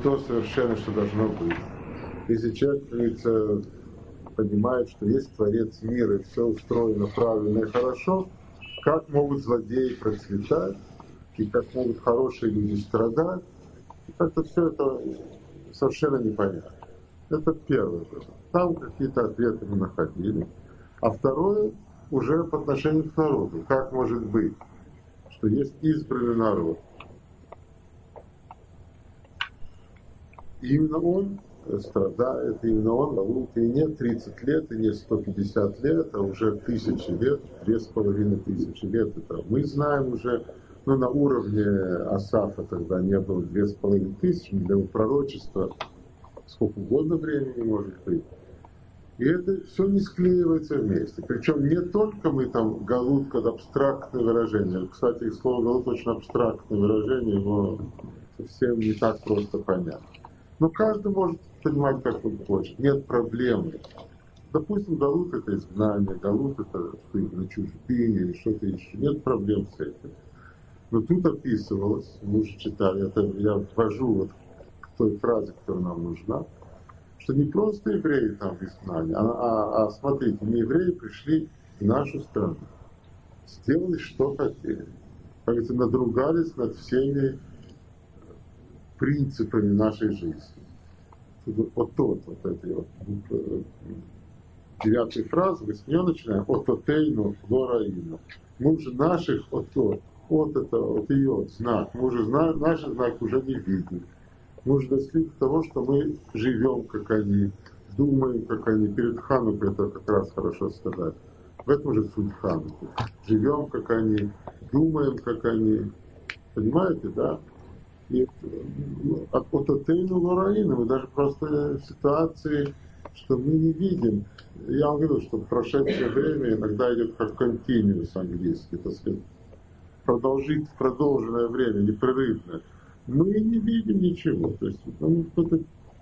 то совершенно, что должно быть. Если человек, говорится, понимает, что есть Творец мира, и все устроено правильно и хорошо, как могут злодеи процветать, и как могут хорошие люди страдать, как-то все это совершенно непонятно. Это первое. Там какие-то ответы мы находили. А второе, уже по отношению к народу. Как может быть, что есть избранный народ, именно он страдает, именно он волнует, и не 30 лет, и не 150 лет, а уже тысячи лет, две с половиной тысячи лет. Это мы знаем уже, ну, на уровне Асафа тогда не было две с половиной тысячи, для пророчества сколько угодно времени может быть. И это все не склеивается вместе. Причем не только мы там галут как абстрактное выражение. Кстати, слово галут очень абстрактное выражение, его совсем не так просто понять. Но каждый может понимать, как он хочет. Нет проблемы. Допустим, галут это изгнание, галут это что на чужбине или что-то еще. Нет проблем с этим. Но тут описывалось, мы уже читали, это я ввожу вот к той фразе, которая нам нужна, что не просто евреи там в изгнании, а, а, а смотрите, не евреи пришли в нашу страну, сделали, что хотели. Как говорится, надругались над всеми принципами нашей жизни. Вот тот, вот этой вот э, девятой фразы, мы с нее начинаем, от отейну лораину. Мы уже наших от тот, от это, от ее знак, мы уже знаем, наши знаки уже не видим нужно достичь того, что мы живем, как они, думаем, как они. Перед Ханукой это как раз хорошо сказать. В этом же суть Хануки. Живем, как они, думаем, как они. Понимаете, да? И от Ототейну Лораина мы даже просто в ситуации, что мы не видим. Я вам говорю, что прошедшее время иногда идет как континуус английский, так сказать, продолжить, продолженное время, непрерывное мы не видим ничего. То есть ну, кто-то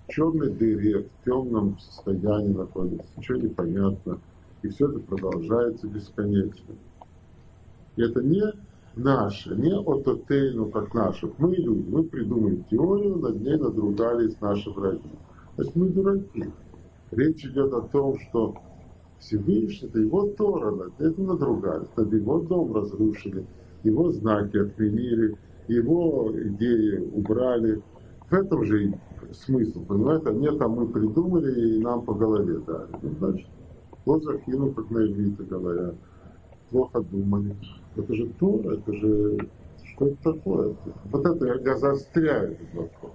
черной дыре, в темном состоянии находится, ничего не понятно. И все это продолжается бесконечно. И это не наше, не ототейну, как наше. Мы люди, мы придумали теорию, над ней надругались наши враги. То есть мы дураки. Речь идет о том, что Всевышний, это его Тора, над этим надругались, над его дом разрушили, его знаки отменили, его идеи убрали. В этом же смысл, понимаете? Нет, а мы придумали и нам по голове дали. Ну, значит, вот как на иврите говорят. Плохо думали. Это же Тора, это же... Что это такое? Вот это я, заостряю этот вопрос.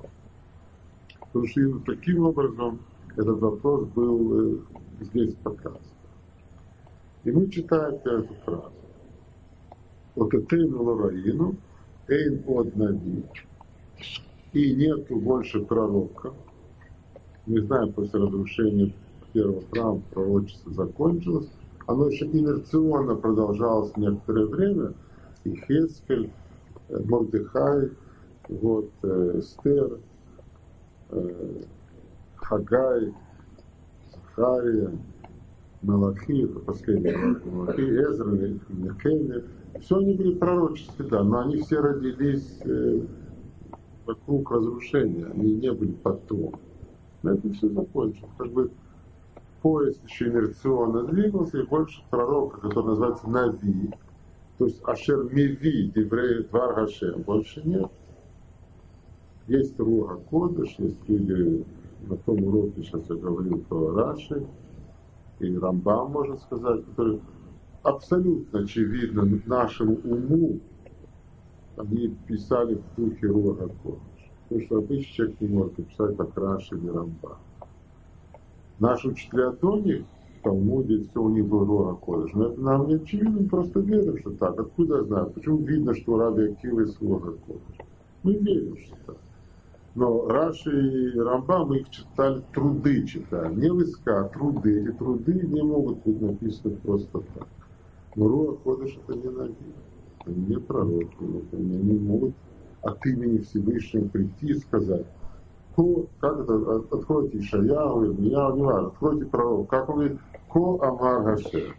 Потому что именно таким образом этот вопрос был э, здесь показан. И мы читаем эту фразу. Вот это Лаваину, Эйн от Наби. И нету больше пророка. Мы знаем, после разрушения первого храма пророчество закончилось. Оно еще инерционно продолжалось некоторое время. И Хескель, э, Мордыхай, вот, э, Эстер, э, Хагай, Захария, Малахи, это последний Малахи, Эзра, Нехемия, все они были пророчества, да, но они все родились вокруг разрушения, они не были потом. На этом все закончилось. Как бы поезд еще инерционно двигался, и больше пророка, который называется Нави, то есть Ашер Миви, Двар Хашем, больше нет. Есть Руха Кодыш, есть люди, на том уроке сейчас я говорил про Раши, и Рамбам, можно сказать, которые абсолютно очевидно нашему уму, они писали в духе Руха Кодыш. Потому что обычный человек не может написать как Раши или Рамба. Наши учителя в Талмуде, все у них был Руха Кодыш. Но это нам не очевидно, просто верим, что так. Откуда я знаю? Почему видно, что у Раби Акива есть Кодыш? Мы верим, что так. Но Раши и Рамба мы их читали, труды читали, не войска, а труды. Эти труды не могут быть написаны просто так. Но Руа Кодыш это не Нави, это не пророки, это не, они могут от имени Всевышнего прийти и сказать, Ко, как это, откройте Ишаяу, Ирмияу, не важно, откройте пророк, как он говорит, Ко Амар Гашер.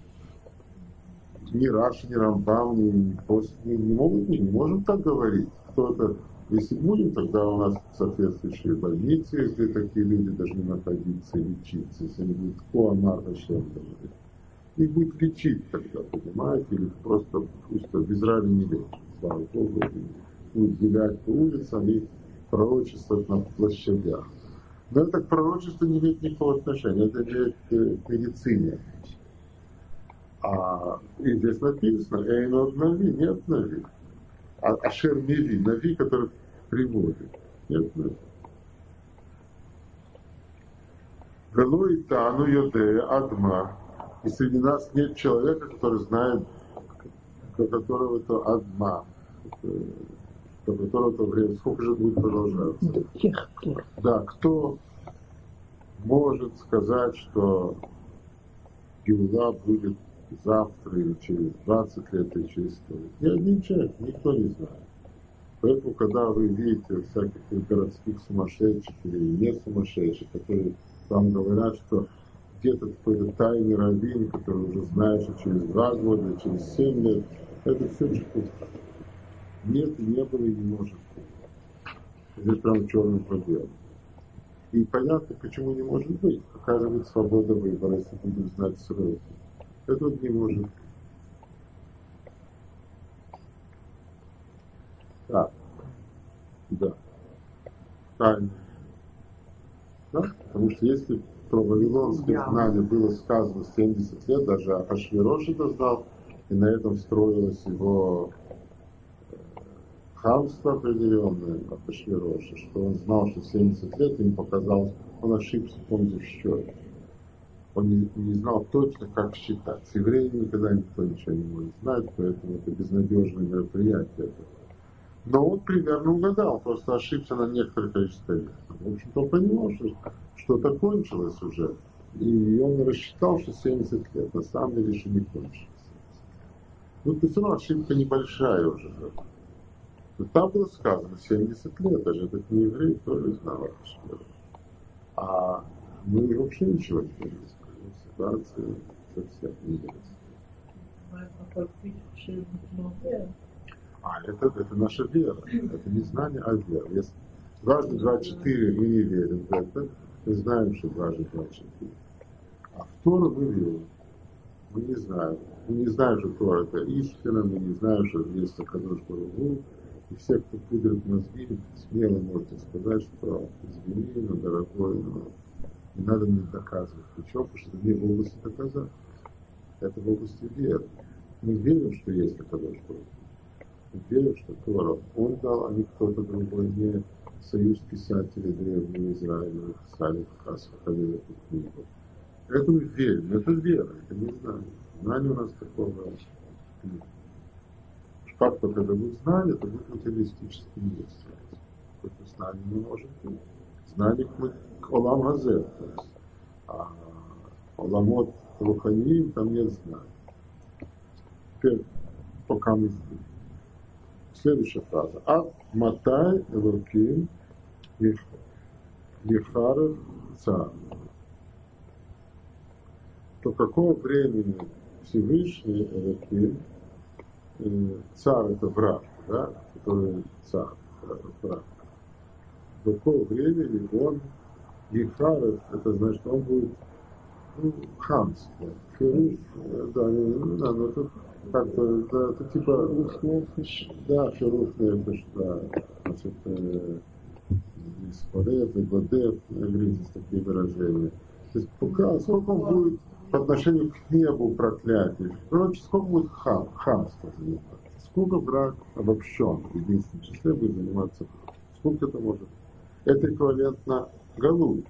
Ни Раши, ни Рамбам, ни, Пост не, не могут, не, не можем так говорить. Кто это Если будем, тогда у нас соответствующие больницы, где такие люди должны находиться и лечиться. Если они будут Коамар Хашем говорит. Их будет лечить тогда, понимаете, или просто пусть без рали не лечит. Слава Богу, будет гулять по улицам и пророчествовать на площадях. Но это к пророчеству не имеет никакого отношения, это имеет к медицине. А и здесь написано, אין עוד נביא, нет נביא. А אשר מביא, נביא, который приводит. Нет נביא. Вело и Тану Йоде Адма. И среди нас нет человека, который знает, до которого это Адма. До которого это время. Сколько же будет продолжаться? До тех пор. Да, кто может сказать, что Геула будет завтра или через 20 лет или через 100 лет. Ни один человек, никто не знает. Поэтому, когда вы видите всяких городских сумасшедших или не сумасшедших, которые вам говорят, что где-то какой-то тайный раввин, который уже знает, что через два года, через семь лет, это все чепуха. Нет, не было и не может быть. Здесь прям черным по белому. И понятно, почему не может быть. Какая же будет свобода выбора, если будем знать сроки. Это не может. Так. Да. Тайна. Да? Потому что если про вавилонское знание было сказано 70 лет, даже Ашвирош это знал, и на этом строилось его хамство определенное от что он знал, что 70 лет ему показалось, он ошибся, помните, в счете он не, не знал точно, как считать. С евреями никогда никто ничего не может знать, поэтому это безнадежное мероприятие. Но он примерно угадал, просто ошибся на некоторое количество лет. В общем-то, он понимал, что что-то кончилось уже. И он рассчитал, что 70 лет, на самом деле еще не кончилось. Ну, то все равно ошибка небольшая уже. Но там было сказано 70 лет, даже этот не еврей тоже знал это. А мы вообще ничего не понимаем ситуации совсем неизвестна. А, это, это наша вера. Это не знание, а вера. Если дважды два четыре мы не верим в это, мы знаем, что дважды два четыре. А в Тору мы верим. Мы не знаем. Мы не знаем, что Тора это истина, мы не знаем, что есть Акадош Баругу. И все, кто пудрит мозги, смело можете сказать, что извини, но дорогой, но не надо мне доказывать. Почему? Потому что не в области доказать. Это в области веры. Мы верим, что есть Акадош Барух. Мы верим, что Тора он дал, а не кто-то другой, не союз писателей древнего Израиля писали как раз выходили эту книгу. Это мы верим, это вера, это не знание. Знание у нас такого нет. Как только это будет знание, это будет материалистическим действием. Какое-то знание не может быть. Знание мы Олам Хазе, то есть а, Оламот Руханиим, там нет знания. Теперь, пока мы здесь. Следующая фраза. А Матай Элоким Ехарев Цар. До какого времени Всевышний Элоким, э, царь это враг, да, который царь, враг. До какого времени он Ехаров, это значит, он будет ну, хамство. Феруш, да, ну, да, но тут как-то, да, это типа, да, феруш нефеш, да, значит, э, Спорет, Годет, есть такие выражения. То есть пока, сколько он будет по отношению к небу проклятий, короче, сколько будет хам, хамство заниматься, сколько враг обобщен в единственном числе будет заниматься, сколько это может. Это эквивалентно Галут.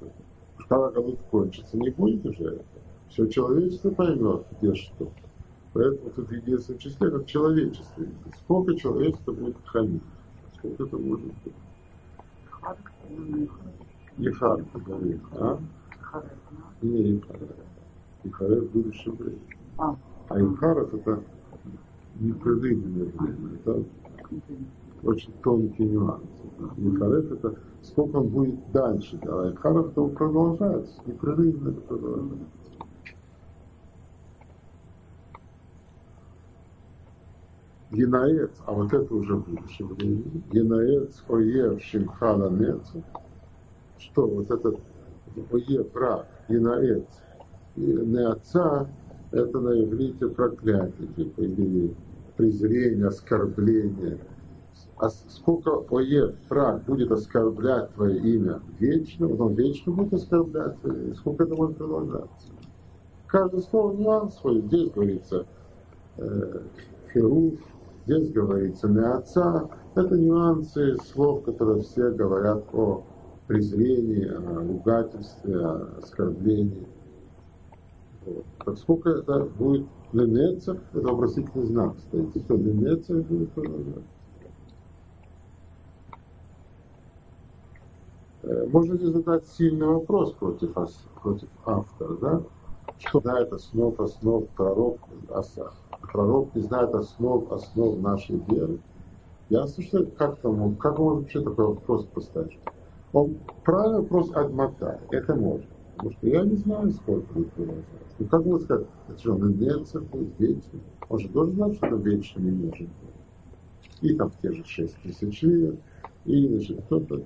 Когда Галут кончится, не будет уже это. Все человечество поймет, где что. Поэтому тут в единственном числе как человечество. Сколько человечества будет хамить? Сколько это может быть? Ехар говорит, а? Не Ехарев. Ехарев будущее время. А, а Ехарев это непредвиденное время. Это очень тонкий нюанс. Ехарев это сколько он будет дальше делать. Харов то продолжается, непрерывно это продолжается. Енаец, а вот это уже в будущем времени. Енаец, Оев, Шимхана, Нецу. Что вот этот Оев, враг, Енаец, Неотца, это на иврите проклятие, типа, или презрение, оскорбление. А сколько Оев, враг, будет оскорблять твое имя вечно, он вечно будет оскорблять твое имя. Сколько это может продолжаться? Каждое слово нюанс свой. Здесь говорится э, херуф, здесь говорится не отца. Это нюансы слов, которые все говорят о презрении, о ругательстве, о оскорблении. Вот. Так сколько это будет ленецах, это вопросительный знак стоит. Что ленецах будет продолжаться? Э, можно здесь задать сильный вопрос против, против автора, да? Что знает основ, основ пророк, пророк не знает основ, основ нашей веры. Ясно, что как там, как он вообще такой вопрос поставить? Он правильный вопрос отмотает, это может. Потому что я не знаю, сколько будет продолжаться. Ну как можно сказать, это что, на Нерцах будет вечно? Он же должен знать, что это вечно не может быть. И там те же шесть тысяч лет, и значит, кто-то.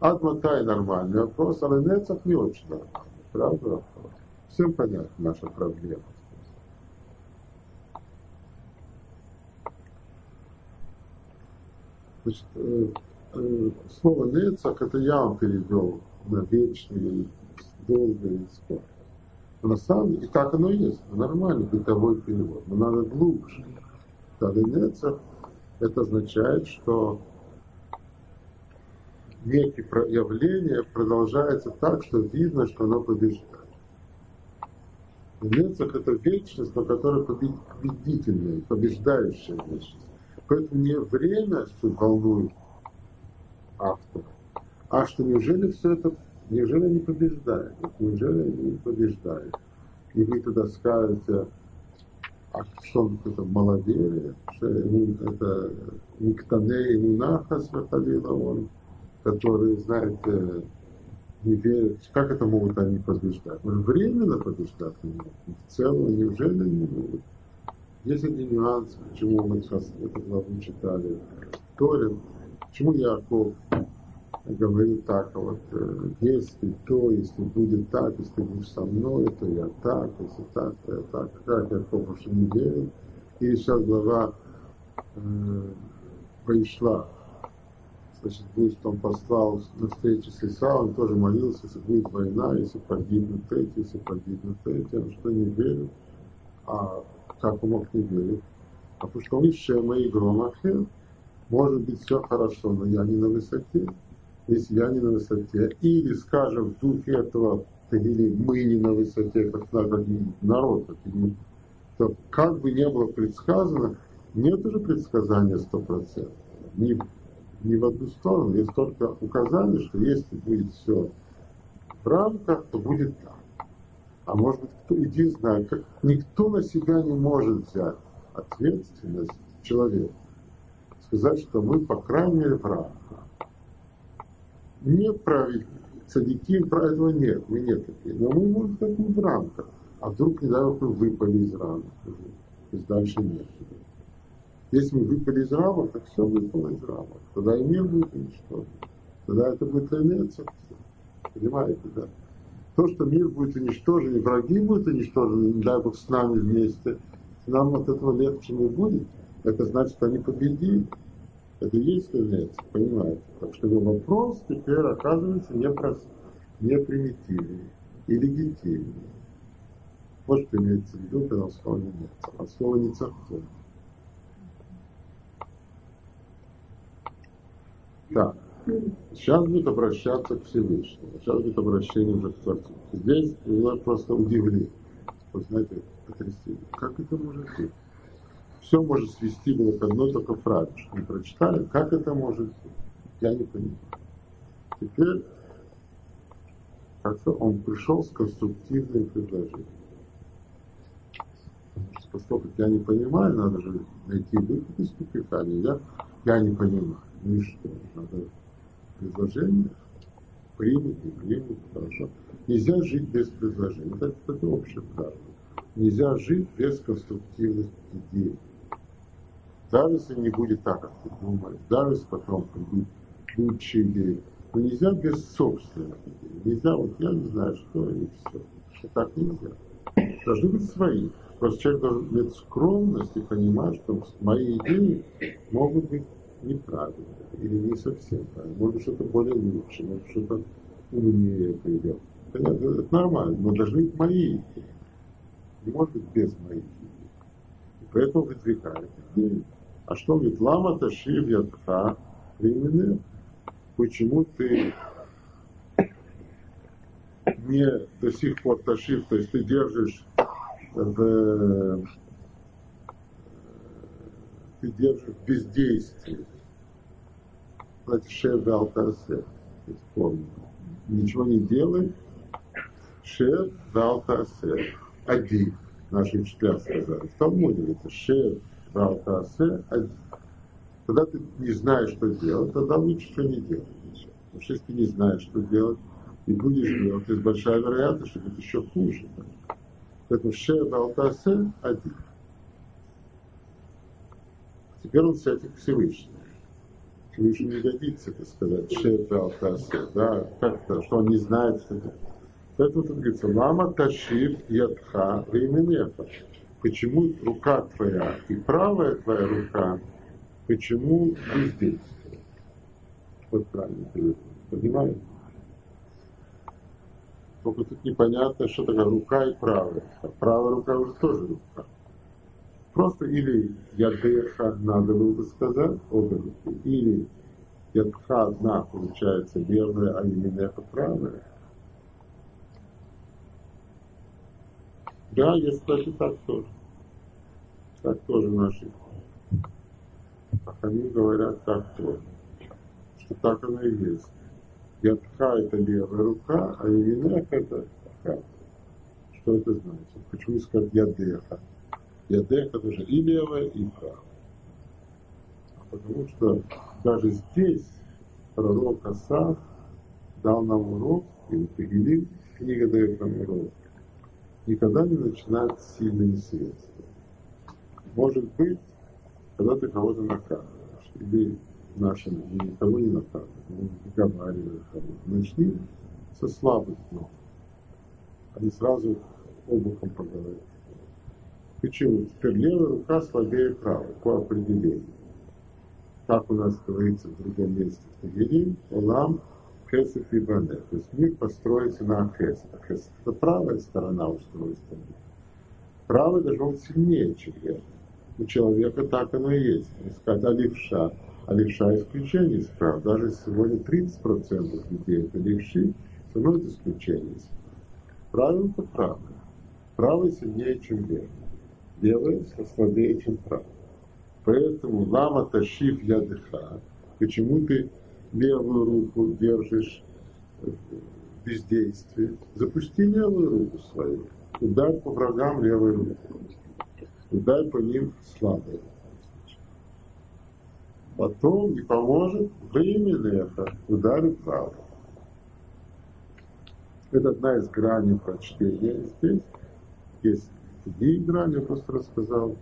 Отмотай нормальный вопрос, а на Нерцах не очень нормальный. Правда вопрос? Всем понятна наша проблема. Значит, э, э, слово «нецах» это я вам перевел на вечный, долгий спор. Но на самом деле, и так оно и есть, нормальный бытовой перевод, но надо глубже. Тогда «нецах» это означает, что некие явление продолжается так, что видно, что оно побеждает. Нецах – это вечность, но которая победительная, побеждающая вечность. Поэтому не время, что волнует автора, а что неужели все это, неужели они побеждают, неужели они не побеждают. И вы тогда скажете, а что он это маловерие, что это Никтане и Нахас он, который, знаете, не верят, как это могут они побеждать? Может, временно побеждать не могут? В целом, неужели не могут? Есть один нюанс, почему мы сейчас эту главу читали в почему Яков говорил так, а вот э, если то, если будет так, если будешь со мной, то я так, если так, то я так. Как Яков уже не верил. И сейчас глава э, пришла значит, будет он послал на встречу с Исавом, тоже молился, если будет война, если погибнут эти, если погибнут эти, он что не верит. А как он мог не верить? А потому что он еще мои громахи, может быть все хорошо, но я не на высоте. Если я не на высоте, или, скажем, в духе этого или мы не на высоте, как народ, как то как бы не было предсказано, нет уже предсказания 100%. Ни ни в одну сторону, есть только указание, что если будет все в рамках, то будет так. А может быть, кто иди знает, как никто на себя не может взять ответственность человека. Сказать, что мы, по крайней мере, в рамках. Не править садики, про этого нет, мы нет такие. Но мы можем сказать, мы в рамках. А вдруг, не дай бог, мы выпали из рамок. То есть дальше нет. Если мы выпали из рамок, так все выпало из рамок. Тогда и мир будет уничтожен. Тогда это будет инерция. Понимаете, да? То, что мир будет уничтожен, и враги будут уничтожены, не дай Бог, с нами вместе, нам от этого легче не будет. Это значит, что они победили. Это и есть инерция, понимаете? Так что вопрос теперь оказывается не, прост, не примитивный и легитимный. Вот что имеется в виду, когда слово не нет. А слово не церковь. Так, сейчас будет обращаться к Всевышнему, сейчас будет обращение уже к Творцу. Здесь было просто удивление. Вы знаете, потрясение. Как это может быть? Все может свести было к одной только фразе, что мы прочитали. Как это может быть? Я не понимаю. Теперь как-то он пришел с конструктивным предложением. Поскольку я не понимаю, надо же найти выход из тупика. Я, я не понимаю ничто. Надо предложение принять, не принять, хорошо. Нельзя жить без предложения. Это, это общее правило. Нельзя жить без конструктивных идей. Даже если не будет так, как ты думаешь, даже если потом придут лучшие идеи, но нельзя без собственных идей. Нельзя, вот я не знаю, что и все. Что так нельзя. Должны быть свои. Просто человек должен иметь скромность и понимать, что мои идеи могут быть неправильные или не совсем правильные. Может что-то более лучше, может что-то умнее придет. Понятно, это нормально, но должны быть мои идеи. Не может быть без моих идей. И поэтому выдвигают идеи. А что говорит, лама ташив ядха временных? Почему ты не до сих пор ташив, то есть ты держишь в, ты держишь в бездействии. Значит, шеф дал тарсе. Помню. Ничего не делай. Шеф дал тарсе. Один. Наши учителя сказали. В Талмуде это шеф. Когда ты не знаешь, что делать, тогда лучше что не делать. Что если ты не знаешь, что делать, и будешь делать, есть большая вероятность, что будет еще хуже. Поэтому Шеба Алтасе один. Теперь он с этим Всевышний. Всевышний не годится, это сказать, Шеба Алтасе, да, как-то, что он не знает, что это. Поэтому тут говорится, Лама Ташив Ядха Вейменеха. Почему рука твоя и правая твоя рука, почему бездействие? Вот правильно Понимаете? Только тут непонятно, что такое рука и правая. А правая рука уже тоже рука. Просто или ядеха надо было бы сказать, обе руки, или ядха одна получается верная, а именеха правая. Да, есть, кстати, так тоже. Так тоже наши Ахами говорят так тоже. Что так оно и есть. Ядха это левая рука, а Иринех это правая. Что это значит? Почему сказать ядеха? Ядеха это же и левая, и правая. А потому что даже здесь пророк Асав дал нам урок, или Тегелим, книга дает нам урок. Никогда не начинать с сильными средствами. Может быть, когда ты кого-то наказываешь, или нашим никого не наказывают, не договаривают. Начни со слабых ног, а не сразу обухом поговорить. Почему? Теперь левая рука слабее правой по определению. Как у нас говорится в другом месте в Тагирим, Олам Хесед и Бане. То есть мир построится на Хесед. А это правая сторона устройства. Правый должен быть сильнее, чем левый. У человека так оно и есть. Сказать, а левша – а левша исключение из прав. Даже сегодня 30% людей это левши, все равно это исключение из прав. Правило-то правое. Правое сильнее, чем левое. Левое слабее, чем правое. Поэтому лама тащив ядыха. Почему ты левую руку держишь в бездействии? Запусти левую руку свою. Ударь по врагам левой рукой. Ударь по ним слабой потом не поможет временно это ударит право. Это одна из граней прочтения здесь. Есть другие грани, я просто рассказал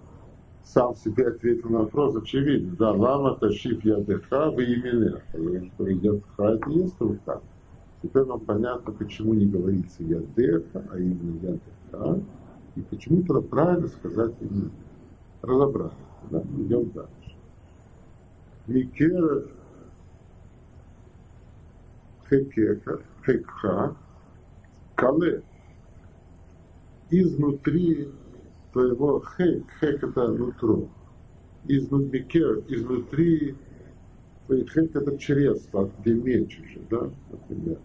сам себе ответил на вопрос, очевидно, да, лама тащив ядыха в имена, что ядыха это есть. Теперь вам понятно, почему не говорится ядыха, а именно ядыха, и почему тогда правильно сказать имена. Разобрались, да? идем дальше. Микера хекеха, хекха, кале, изнутри твоего хек, хек это нутро, изнутри, изнутри твоих хек это чресла, где меч уже, да, например,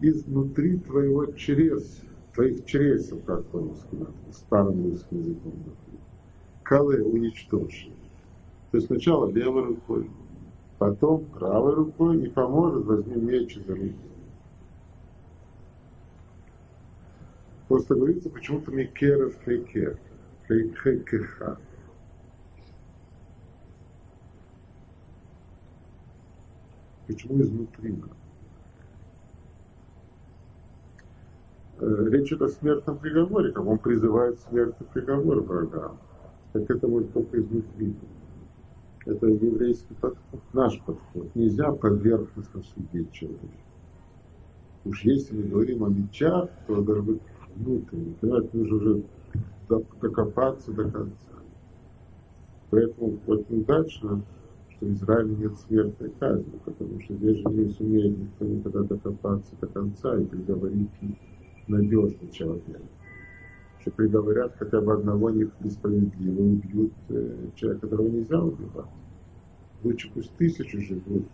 изнутри твоего чрес, твоих чресел, как по-русски, старым русским языком, кале уничтожь. То есть сначала левой рукой, потом правой рукой не поможет, возьми меч и руки. Просто говорится почему-то микера в хейкеха. Почему изнутри? Э, речь идет о смертном приговоре, как он призывает смертный приговор врагам. Так это может только изнутри. Это еврейский подход, наш подход. Нельзя поверхностно судить человека. Уж если мы говорим о мечах, то должны быть внутренне. Понимаете, нужно уже докопаться до конца. Поэтому очень удачно, что в Израиле нет смертной казни, потому что здесь же не сумеет никто никогда докопаться до конца и приговорить надежный человек. Что приговорят хотя бы одного несправедливо, убьют э, человека, которого нельзя убивать. Лучше пусть тысячу живут,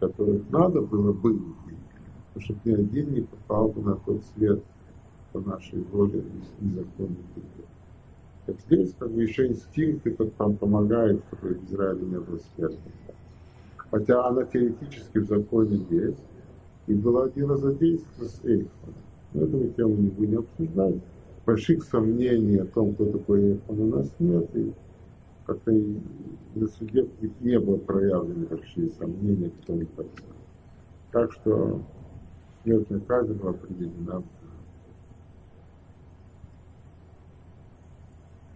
которых надо было бы убить, чтобы ни один не попал бы на тот свет по нашей воле закону Бога. Так здесь как бы еще инстинкты там помогают, чтобы в Израиле не было смертных. Хотя она теоретически в законе есть, и была один раз задействована с Эйхманом. Но эту тему не будем обсуждать. Больших сомнений о том, кто такой Эйхман, у нас нет. И как-то на суде не было проявлены большие сомнения, кто он такой. Так что смертная казнь была определена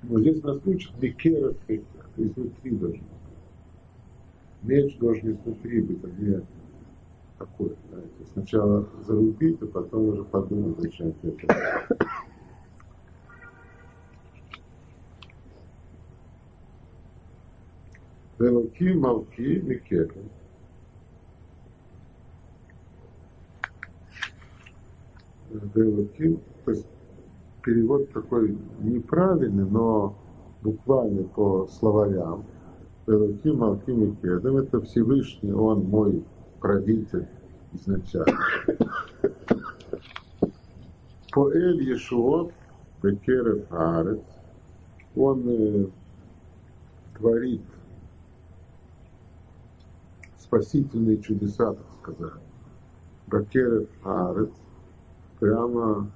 Но здесь учат бекера изнутри должен Меч должен изнутри быть, а не такой, знаете. Сначала зарубить, а потом уже подумать, зачем это. Велоки, малки, микеры. Велоки, то есть перевод такой неправильный, но буквально по словарям. Элоким Алким и Кедом, это Всевышний, Он мой правитель изначально. По Эль Ешуот, Бекерев Арец, он э, творит спасительные чудеса, так сказать. Бекерев Арец, прямо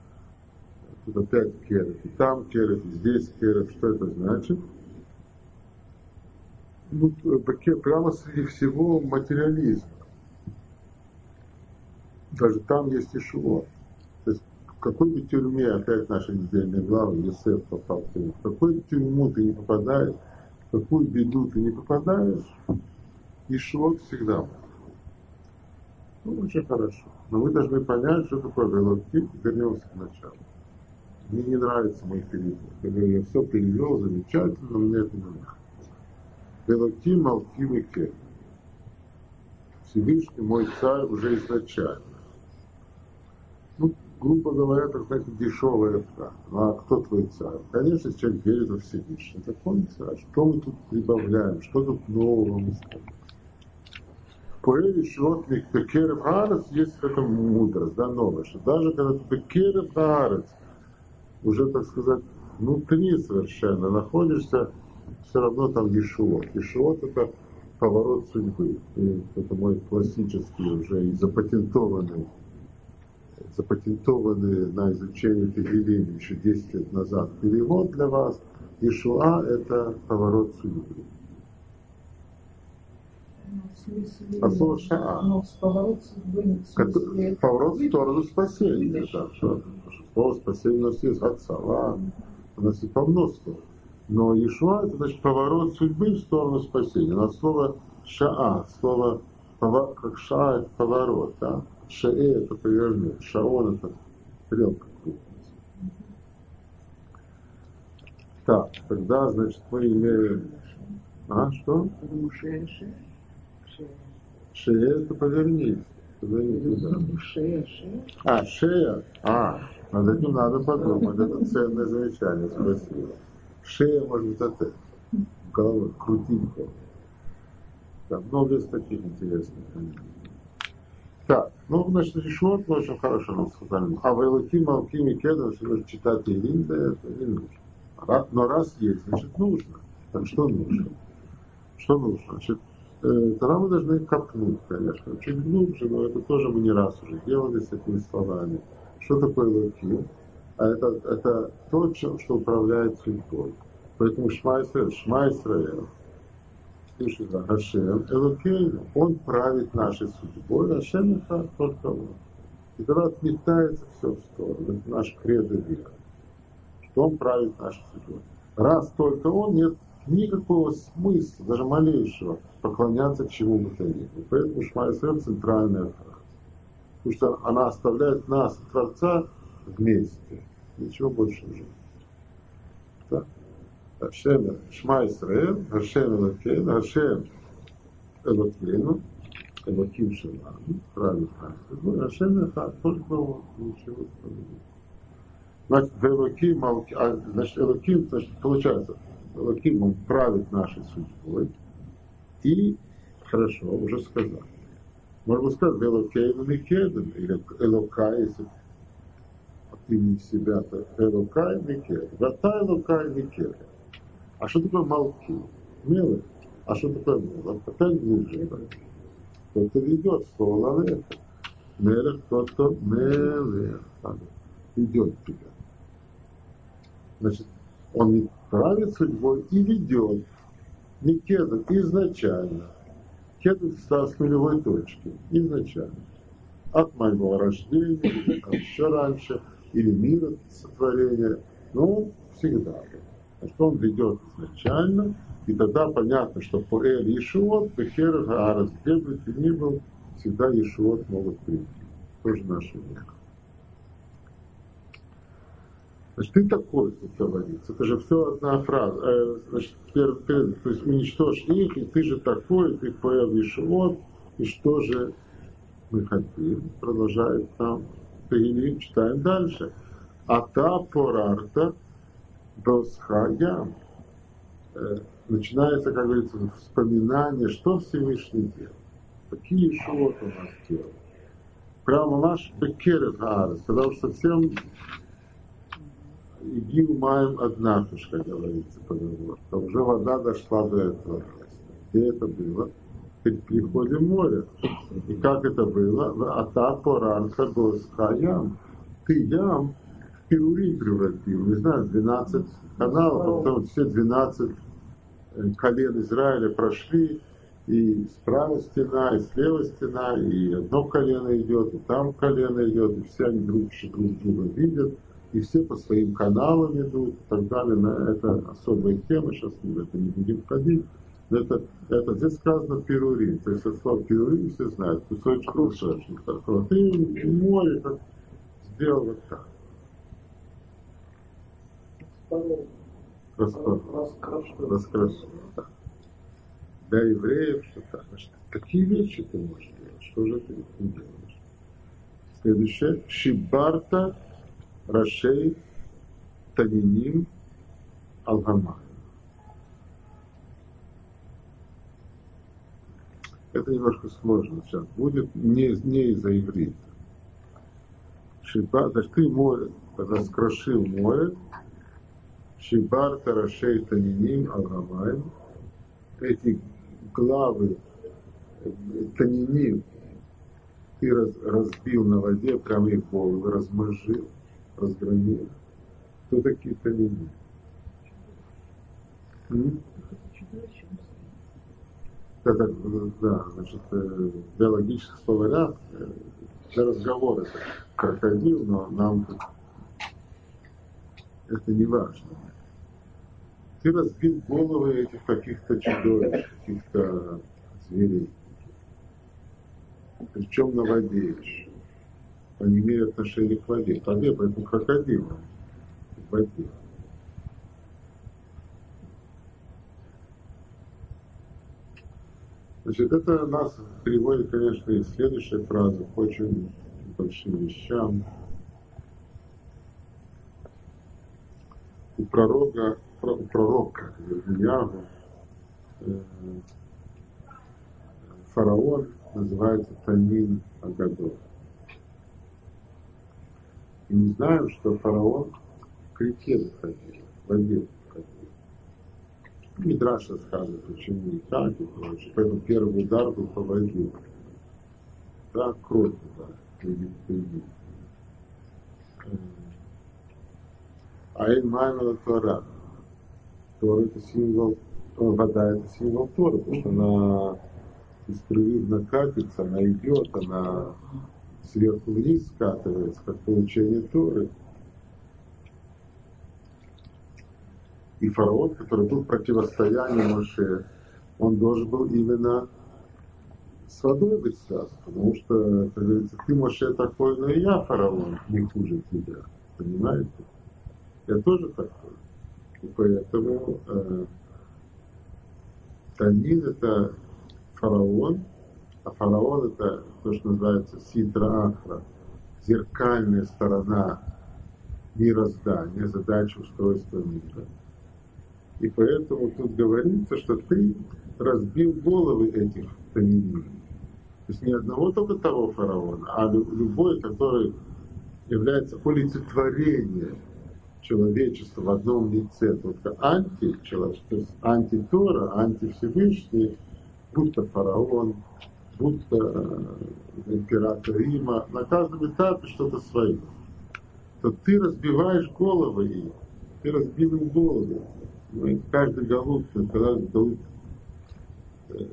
тут опять керев, и там керев, и здесь керев, что это значит? Ну, прямо среди всего материализм. Даже там есть Ишуа. То есть в какой бы тюрьме, опять наша недельная глава, Есеф попал в тюрьму, в какой тюрьму ты не попадаешь, в какую беду ты не попадаешь, Ишуа всегда. Ну, очень хорошо. Но мы должны понять, что такое Велоктип, вернемся к началу. Мне не нравится мой перевод. Говорю, я все перевел замечательно, но мне это не нравится. И Кен. Всевышний мой царь уже изначально. Ну, грубо говоря, так сказать, дешевая фраза. Ну, а кто твой царь? Конечно, человек верит во Всевышний. Так он царь. Что мы тут прибавляем? Что тут нового мы ставим? Поэли Шотник Бекерев Арец есть этом мудрость, да, новое, что даже когда ты Бекерев Арец, уже, так сказать, внутри совершенно находишься, все равно там Ешуот. Ешуот это поворот судьбы. И это мой классический уже и запатентованный, запатентованный на изучение Тегелим еще 10 лет назад перевод для вас. Ишуа – это поворот судьбы. А слово Шаа. Поворот в сторону спасения. Да, слово спасение у нас есть Гацала, у нас есть полно Но Ишуа это значит поворот судьбы в сторону спасения. Нас слово Шаа, слово как Шаа это поворот, да? Шаэ это повернуть, Шаон это стрелка Так, тогда, значит, мы имеем... А, что? Шея это повернись. Шея, шея. А, шея. А, над этим надо подумать. Это ценное замечание. Спасибо. Шея может быть этого. Голова голову. Да, много из таких интересных. Так, ну, значит, решет, очень хорошо нам сказали. А в Элоким, Алким и что нужно читать Илин, да это не нужно. Но раз есть, значит, нужно. Так что нужно? Что нужно? Значит, тогда мы должны копнуть, конечно, чуть глубже, но это тоже мы не раз уже делали с этими словами. Что такое Элоким? А это, это то, что управляет судьбой. Поэтому Шма Исраэль, Шма Исраэль, слушай, Хашем, Элокейну, он правит нашей судьбой, Хашем это только он. И тогда отметается все в сторону. Это наш кредо веры. Что он правит нашей судьбой. Раз только он, нет никакого смысла, даже малейшего, поклоняться чему бы то ни. Поэтому Шмайсер центральная фраза. Потому что она оставляет нас, Творца, вместе. Ничего больше уже. Да? Ашем, Шма Исраэль, Ашем Элокейн, Ашем Элокейну, Элоким Шелану, правильно, ну, Ашем Эхад, только он, ничего Значит, в Элоким, а, значит, Элоким, значит, получается, Элоким, он правит нашей судьбой, и, хорошо, уже сказал, можно сказать, Элокейну Микеден, или Элока, если от имени себя, то Элокай Микеден, Вата Элокай Микеден. А что такое молки? Мелы. А что такое мелы? Опять глубже. Тот, кто ведет слово лавеха. Мелех тот, кто мелех. Ведет тебя. Значит, он не правит судьбой и ведет. Не кедр, изначально. Кедр стал с нулевой точки. Изначально. От моего рождения, от еще раньше, или мира сотворения. Ну, всегда. Значит, он ведет изначально, и тогда понятно, что по Эль Ешуот, Бехер Гаарас, где бы ты ни был, всегда Ешуот могут прийти. Тоже наша вера. Значит, ты такой, говорится. Это же все одна фраза. Э, значит, перед, перед, то есть уничтожь их, и ты же такой, ты поел Ешуот, и что же мы хотим? Продолжает там Тегилим, читаем дальше. А та порарта, Досхаям, э, начинается, как говорится, вспоминание, что Всевышний делал, какие шот у нас делал. Прямо наш Бекерет Аарес, когда уж совсем Игил маем однахушка, говорится поговорка. Уже вода дошла до этого места. Где это было? При приходе моря. И как это было? Ата поранка досхаям. Ты ям Пирури превратил, не знаю, 12 каналов, потом все 12 э, колен Израиля прошли, и справа стена, и слева стена, и одно колено идет, и там колено идет, и все они друг, друг друга видят, и все по своим каналам идут, и так далее. На это особая тема, сейчас мы в это не будем входить. Это, это здесь сказано пирурин, то есть это слово пирурин все знают, кусочек кусочек. Так вот, и море как сделал вот так. Раскрашено. Для евреев что-то. Значит, какие вещи ты можешь делать? Что же ты не делаешь? Следующее. Шибарта Рашей Таниним Алгама. Это немножко сложно сейчас будет, не, не из-за иврита. Шиба, значит, ты море, раскрошил море, Шибар Тарашей Таниним Агамаем, эти главы Таниним ты раз, разбил на воде, прямо их головы размозжил, разгромил. Кто такие Таниним? Это, да, значит, в биологических словарях для разговора это крокодил, но нам это не важно ты разбил головы этих каких-то чудовищ, каких-то зверей. Причем на воде еще. Они имеют отношение к воде. К воде, поэтому крокодилы в воде. Значит, это нас приводит, конечно, и следующая фраза к очень большим вещам. У пророка пророк Ирмиягу, э, фараон называется Танин Агадор. И мы знаем, что фараон к реке выходил, в воде выходил. Мидраш рассказывает, почему и так, и прочее. Поэтому первый удар был по воде. Да, кровь удар. А им маймела Тора. Тора это символ, вода это символ Торы, потому что она беспрерывно катится, она идет, она сверху вниз скатывается, как получение Торы. И фараон, который был противостоянием Моше, он должен был именно с водой быть связан, потому что, как говорится, ты, Моше, такой, но и я, фараон, не хуже тебя. Понимаете? Я тоже такой. И поэтому э, Танин это фараон, а фараон это то, что называется ситра ахра, зеркальная сторона мироздания, задача устройства мира. И поэтому тут говорится, что ты разбил головы этих таминин. То есть не одного только того фараона, а любой, который является олицетворением человечества в одном лице, только античеловечество, то есть антитора, антивсевышний, будто фараон, будто э, император Рима, на каждом этапе что-то свое. То ты разбиваешь головы их, ты разбил им головы. Ну, каждый голубка, когда голубь э,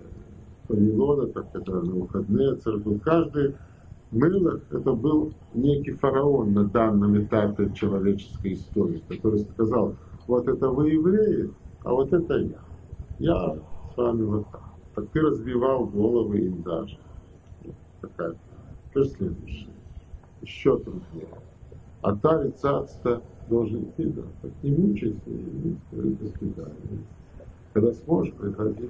Вавилона, так это на выходные церковь, каждый Мелах это был некий фараон на данном этапе человеческой истории, который сказал, вот это вы евреи, а вот это я. Я с вами вот так. Так ты разбивал головы им даже. Такая. Что следующее? Еще труднее. А та лица должен идти, да, так не мучайся. Когда сможешь, приходи.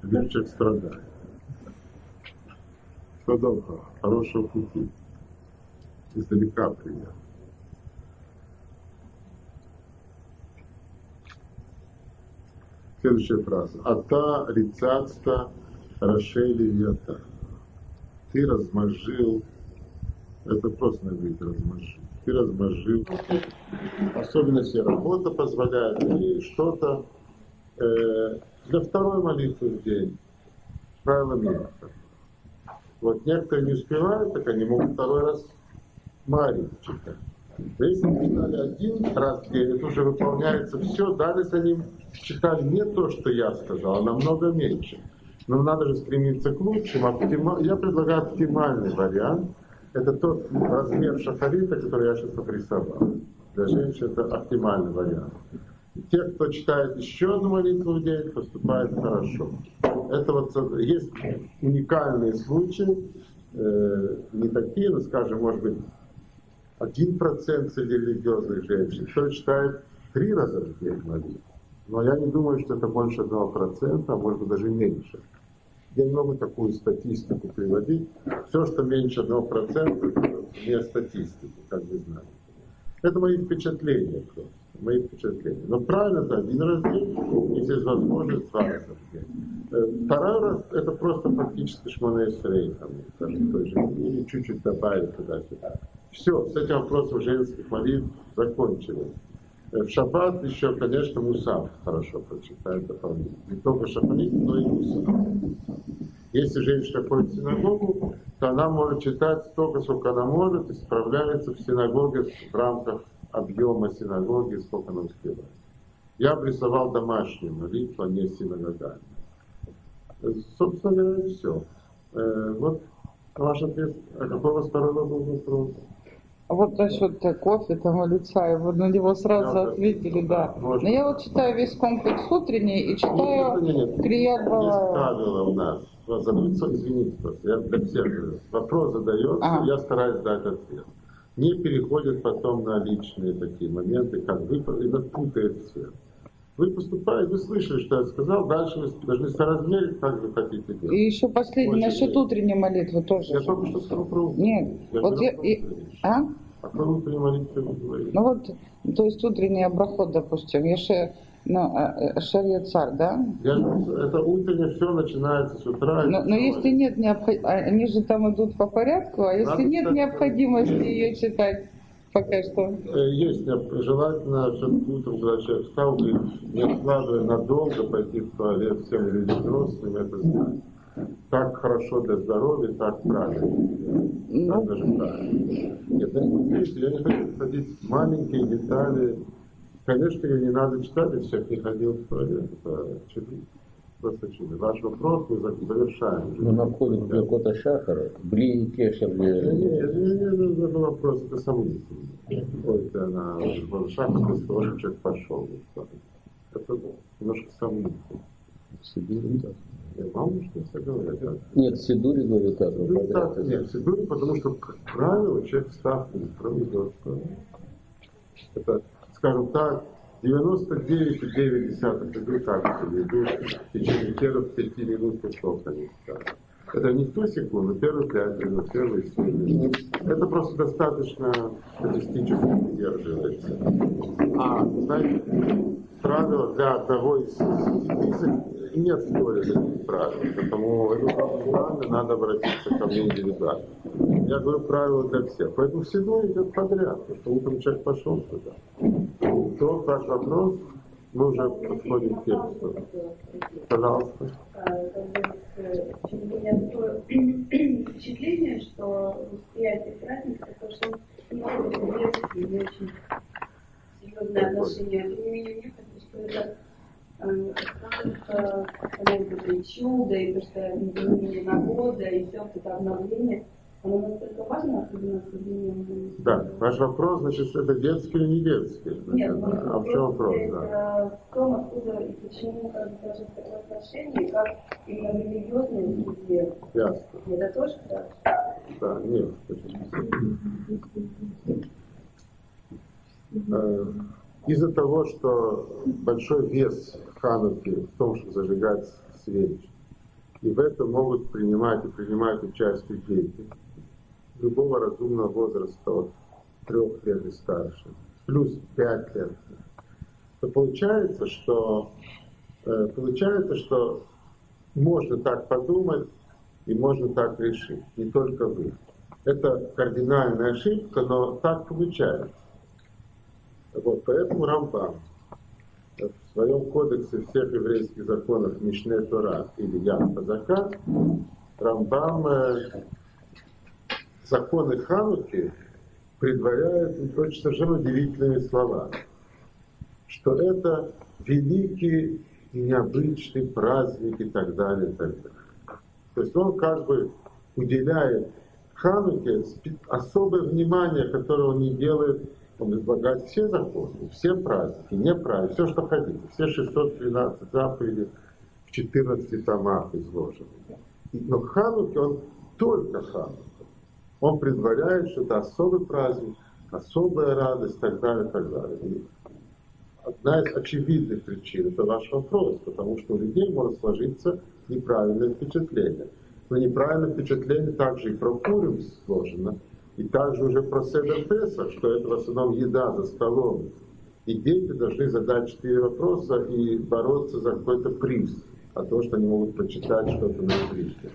Теперь человек страдает. Что доброго, хорошего пути. Издалека приятно. Следующая фраза. Ата рицацта рашели вета. Ты размажил, это просто на иврите размажил. Ты размажил. Особенно если работа позволяет или что-то. Э, для второй молитвы в день. Правило минута. Вот некоторые не успевают, так они могут второй раз Марию читать. Если читали один раз день, это уже выполняется все, дали за ним читали не то, что я сказал, а намного меньше. Но надо же стремиться к лучшему. Оптима... Я предлагаю оптимальный вариант. Это тот размер шахарита, который я сейчас обрисовал. Для женщин это оптимальный вариант. Те, кто читает еще одну молитву в день, поступает хорошо. Это вот есть уникальные случаи, э, не такие, но, скажем, может быть, один процент среди религиозных женщин, кто читает три раза в день молитву. Но я не думаю, что это больше одного процента, а может быть даже меньше. Я не могу такую статистику приводить. Все, что меньше одного процента, не статистика, как вы знаете. Это мои впечатления просто, мои впечатления. Но правильно, да, один раз в день, если есть возможность, два раза в день. Второй раз это просто практически шмонесрей, там, скажем, той же, или чуть-чуть добавить туда-сюда. Все, с этим вопросом женских молитв закончили. Э, в шаббат еще, конечно, мусав хорошо прочитает дополнительно. Не только шаббат, но и мусав. Если женщина ходит в синагогу, то она может читать столько, сколько она может, и справляется в синагоге в рамках объема синагоги, сколько она успевает. Я обрисовал домашнюю молитву, а не синагогальную. Э, собственно говоря, все. Э, вот ваш ответ. А вас второй был вопрос? А вот насчет кофе там и лица, его на него сразу да, ответили, да. Можно. Но я вот читаю весь комплекс утренний и читаю Крият Есть правило у нас. Забыться, извините, просто я для всех вопрос задается, ага. я стараюсь дать ответ. Не переходит потом на личные такие моменты, как вы, это путает все. Вы поступаете, вы слышали, что я сказал, дальше вы должны соразмерить, как вы хотите делать. И еще последний, насчет утренней молитвы тоже. Я только что сказал про Нет, я вот я... И... А? А про утреннюю молитву вы говорите? Ну вот, то есть утренний обраход, допустим, я же ну, а, э, Шарья царь, да? Я, это утреннее все начинается с утра. Но, но если нет необходимости, они же там идут по порядку, а если Надо нет необходимости ее читать, пока что? Э, есть желательно, чтобы утром, когда человек встал, не откладывая надолго пойти в туалет всем или взрослым, это знать. Так хорошо для здоровья, так правильно. Ну. Так даже правильно. Нет, видите, я не хочу ходить в маленькие детали. Конечно, ее не надо читать, я всех не ходил в туалет, это очевидно. Просто чудо. Ваш вопрос мы завершаем. Мы находим Беркота Шахара, Бли Кешер. Не, не, не, это вопрос, это сомнительно. Ой, это на Шахар, того, что человек пошел. Это немножко сомнительно. В Сибири так. Я вам что говорят. Да? Нет, в Сидуре говорю так. Ну, так, нет, в Сибири, потому что, как правило, человек встав утром идет. Это, скажем так, 99,9 людей так себе идут в течение первых пяти минут сколько они. Это не сто секунд, а первые пять минут, первые семь минут. Это просто достаточно статистически выдерживается. А, знаете, правило для одного из тысяч нет в Торе таких правил. Поэтому это надо обратиться ко мне индивидуально. Я говорю правила для всех. Поэтому всегда идет подряд, потому что утром человек пошел туда. То ваш вопрос, мы уже подходим к тексту. Пожалуйста. Такое впечатление, что восприятие праздника, то, что немного детский, не очень серьезное отношение. Тем не менее, что это э, останется и чудо, и то, что изменение года, и все это обновление. Оно настолько важно, особенно в современном Да, ваш вопрос, значит, это детский или не детский? Нет, а в чем вопрос, да? это в том, откуда и почему как даже такое отношение, как именно в религиозной среде. Ясно. Это тоже так. Да, нет. Э, Из-за того, что большой вес хануки в том, что зажигать свечи, и в этом могут принимать и принимать участие дети любого разумного возраста от трех лет и старше, плюс пять лет, то получается, что э, получается, что можно так подумать и можно так решить, не только вы. Это кардинальная ошибка, но так получается. Вот, поэтому Рамбам своем кодексе всех еврейских законов Мишне Тора или Ян Пазака Рамбам э, законы Хануки предваряет очень совершенно удивительными словами, что это великий и необычный праздник и так далее, и так далее. То есть он как бы уделяет Хануке особое внимание, которое он не делает, он излагает все законы, все праздники, не праздники, все, что хотите, все 613 заповедей в 14 томах изложены. Но к Хануке он только Ханука. Он предваряет, что это особый праздник, особая радость так далее, так далее. И одна из очевидных причин это ваш вопрос, потому что у людей может сложиться неправильное впечатление. Но неправильное впечатление также и про Пурим сложено, и также уже про Седер Песах, что это в основном еда за столом. И дети должны задать четыре вопроса и бороться за какой-то приз, а то, что они могут прочитать что-то на иврите.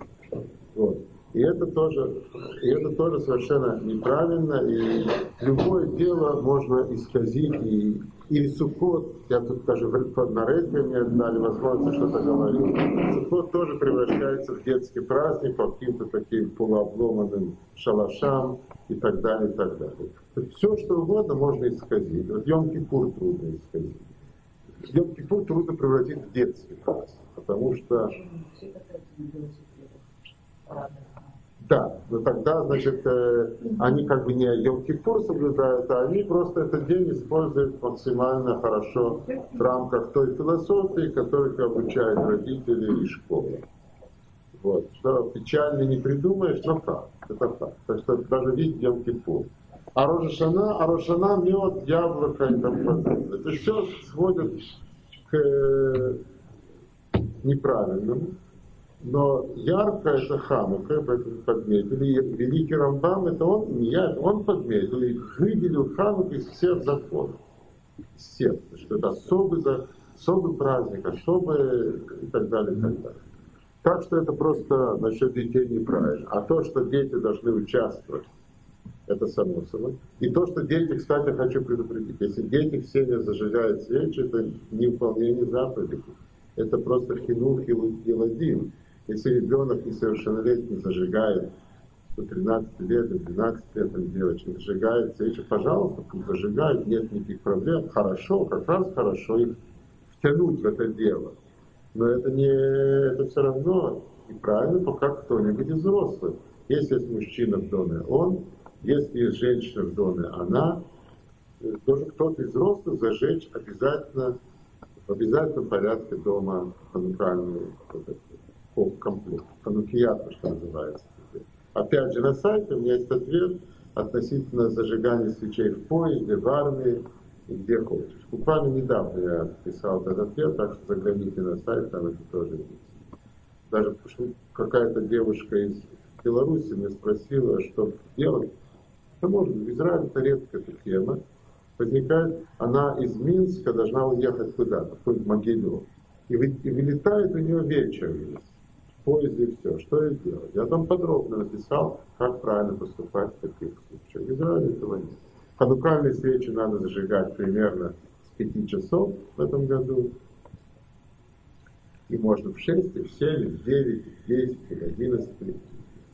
Вот. И это тоже, и это тоже совершенно неправильно, и любое дело можно исказить, и, или Суккот, я тут скажу, на Редме мне дали возможность что-то говорить, Суккот тоже превращается в детский праздник по каким-то таким полуобломанным шалашам и так далее, и так далее. Все, что угодно можно исказить. Вот Йом-Кипур трудно исказить. Йом-Кипур трудно превратить в детский праздник, потому что да, но тогда, значит, э, они как бы не Йом-Кипур соблюдают, а они просто этот день используют максимально хорошо в рамках той философии, которую обучают родители и школа. Вот. Что печально не придумаешь, но факт. Это факт. Так что даже видеть Йом-Кипур. А Рошана, а Рошана мед, яблоко и тому подобное. Это все сводит к э, неправильному. Но ярко это Ханука, подметили. И великий Рамбам, это он, не я, он подметил и выделил Хануку из всех законов. Из всех. Что это особый, особый праздник, особый и так далее, и так далее. Так что это просто насчет детей неправильно. А то, что дети должны участвовать, это само собой. И то, что дети, кстати, хочу предупредить, если дети в семье зажигают свечи, это не выполнение заповедей. Это просто хинух и ладим. Если ребенок несовершеннолетний зажигает до 13 лет, до 12 лет там девочка зажигает свечи, пожалуйста, пусть зажигают, нет никаких проблем. Хорошо, как раз хорошо их втянуть в это дело. Но это не, это все равно и правильно, пока кто-нибудь из взрослых. Если есть мужчина в доме, он, если есть женщина в доме, она, э, должен кто-то из взрослых зажечь обязательно в обязательном порядке дома ханукальный вот комплект. Ханукият, что называется. Опять же, на сайте у меня есть ответ относительно зажигания свечей в поезде, в армии, и где хочешь. Буквально недавно я писал этот ответ, так что загляните на сайт, там это тоже есть. Даже какая-то девушка из Беларуси меня спросила, что делать. Это можно, в Израиле это редкая эта тема. Возникает, она из Минска должна уехать куда-то, в Могилев. И, и вылетает у нее вечер весь поезде и все. Что ей делать? Я там подробно написал, как правильно поступать в таких случаях. В Израиле этого нет. Ханукальные свечи надо зажигать примерно с 5 часов в этом году. И можно в 6, и в 7, и в 9, и в 10, и в 11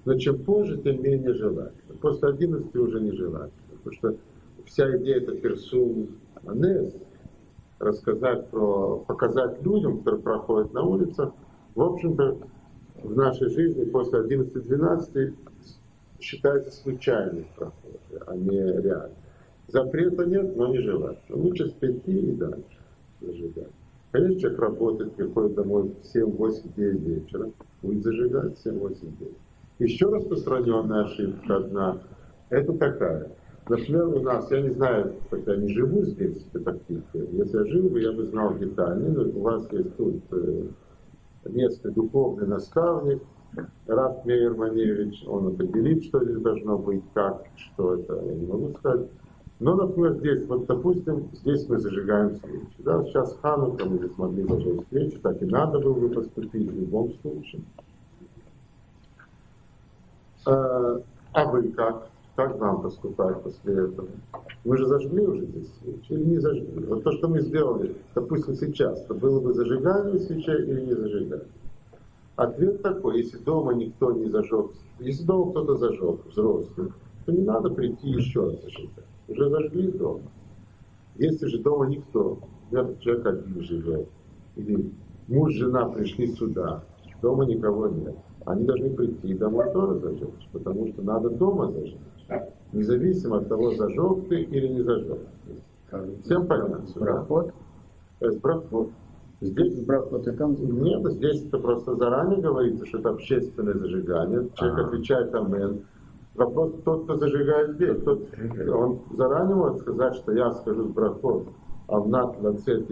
Но чем позже, тем менее желательно. После 11 уже не желательно. Потому что вся идея это персум анес, рассказать про, показать людям, которые проходят на улицах, в общем-то, в нашей жизни после 11-12 считается случайным прохожий, а не реально. Запрета нет, но не желательно. Лучше с 5 и дальше зажигать. Конечно, человек работает, приходит домой в 7, 8, 9 вечера, будет зажигать 7, 8, 9. Еще распространенная ошибка одна, это такая. Например, у нас, я не знаю, хотя не живу здесь, в Петахтике, если я жил бы, я бы знал детально, но у вас есть тут э, местный духовный наставник, Раф Мейер Маневич, он определит, что здесь должно быть, как, что это, я не могу сказать. Но, например, здесь, вот, допустим, здесь мы зажигаем свечи. Да? Сейчас Ханука мы здесь могли зажечь свечи, так и надо было бы поступить в любом случае. А, а вы как? Как нам поступать после этого? Мы же зажгли уже здесь свечи или не зажгли? Вот то, что мы сделали, допустим, сейчас, то было бы зажигание свечей или не зажигание? Ответ такой, если дома никто не зажег, если дома кто-то зажег, взрослый, то не надо прийти еще раз зажигать. Уже зажгли дома. Если же дома никто, человек один живет, или муж, жена пришли сюда, дома никого нет, они должны прийти домой тоже зажечь, потому что надо дома зажечь. Независимо от того, зажег ты или не зажег. Всем понятно? Брахот? Брахот. Здесь брахот и там? Нет, здесь это просто заранее говорится, что это общественное зажигание. Человек а. отвечает амен. Вопрос, тот, кто зажигает здесь, тот, он заранее может сказать, что я скажу с брахот, а в над лацет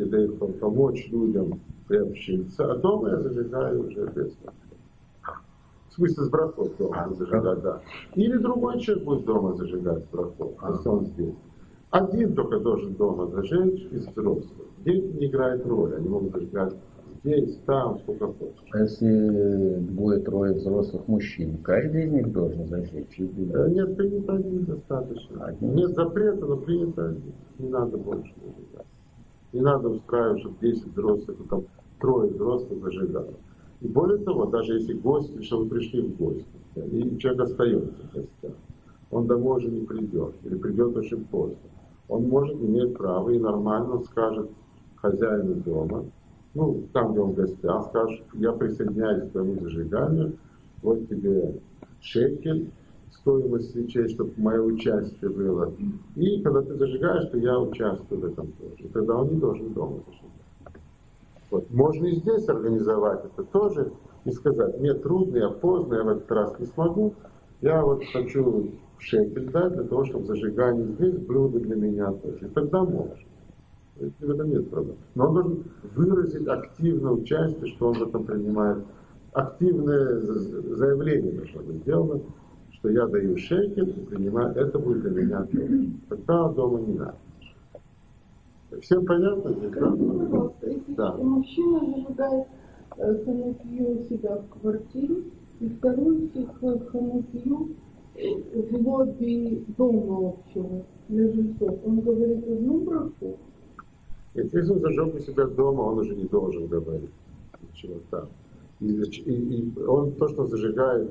помочь людям приобщиться, а дома я зажигаю уже без брахот смысле с брахот дома зажигать, да. Или другой человек будет дома зажигать с брахот, если он здесь. Один только должен дома зажечь из взрослых. Дети не играют роли, они могут зажигать здесь, там, сколько хочешь. А если будет трое взрослых мужчин, каждый из них должен зажечь? Или... Нет, принято один достаточно. Один. Нет запрета, но принято один. Не надо больше зажигать. Не надо устраивать, чтобы 10 взрослых, там трое взрослых зажигали. И более того, даже если гости, что вы пришли в гости, и человек остается в гостях, он домой уже не придет, или придет очень поздно. Он может иметь право и нормально скажет хозяину дома, ну, там, где он в гостях, скажет, я присоединяюсь к твоему зажиганию, вот тебе шекель, стоимость свечей, чтобы мое участие было. И когда ты зажигаешь, то я участвую в этом тоже. И тогда он не должен дома зажигать. Вот. Можно и здесь организовать это тоже и сказать, мне трудно, я поздно, я в этот раз не смогу, я вот хочу шекель дать для того, чтобы зажигание здесь блюдо для меня тоже. Тогда можно. В этом нет проблем. Но он должен выразить активное участие, что он в этом принимает. Активное заявление должно быть сделано, что я даю шекель принимаю, это будет для меня тоже. Тогда дома не надо. Всем понятно здесь, да? Да. Мужчина зажигает ханукию у себя в квартире, и второй ханукию в лобби дома общего для жильцов. Он говорит одну браку. Если он зажег у себя дома, он уже не должен говорить ничего там. И, и, и он то, что зажигает